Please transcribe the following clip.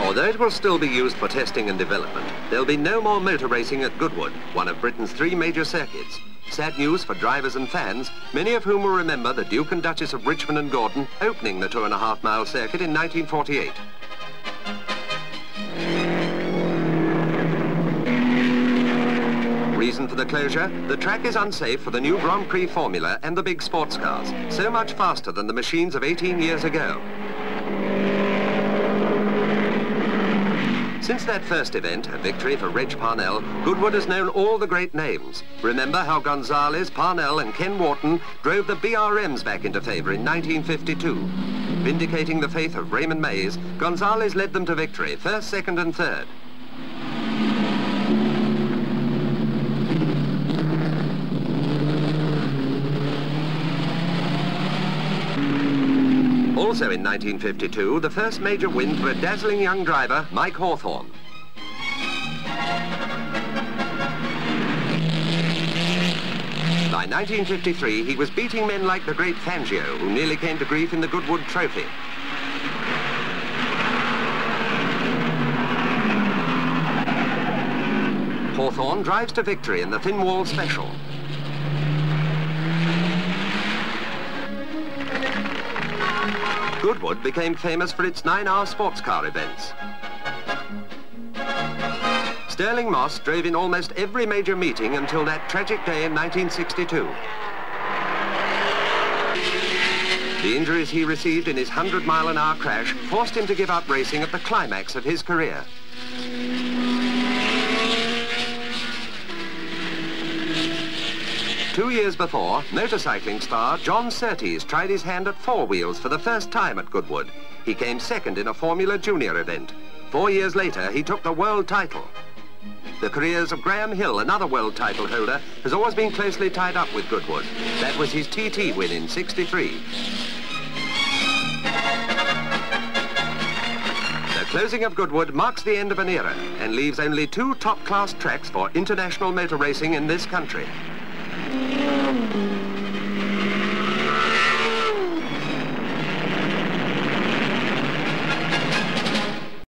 Although it will still be used for testing and development, there'll be no more motor racing at Goodwood, one of Britain's three major circuits. Sad news for drivers and fans, many of whom will remember the Duke and Duchess of Richmond and Gordon opening the two and a half mile circuit in 1948. Reason for the closure? The track is unsafe for the new Grand Prix Formula and the big sports cars, so much faster than the machines of 18 years ago. Since that first event, a victory for Reg Parnell, Goodwood has known all the great names. Remember how Gonzalez, Parnell and Ken Wharton drove the BRMs back into favour in 1952. Vindicating the faith of Raymond Mays, Gonzalez led them to victory, first, second and third. Also in 1952, the first major win for a dazzling young driver, Mike Hawthorn. By 1953, he was beating men like the great Fangio, who nearly came to grief in the Goodwood Trophy. Hawthorn drives to victory in the Thin Wall Special. Goodwood became famous for its nine-hour sports car events. Stirling Moss drove in almost every major meeting until that tragic day in 1962. The injuries he received in his 100-mile-an-hour crash forced him to give up racing at the climax of his career. Two years before, motorcycling star John Surtees tried his hand at four wheels for the first time at Goodwood. He came second in a Formula Junior event. Four years later, he took the world title. The careers of Graham Hill, another world title holder, has always been closely tied up with Goodwood. That was his TT win in 63. The closing of Goodwood marks the end of an era and leaves only two top-class tracks for international motor racing in this country. Thank you.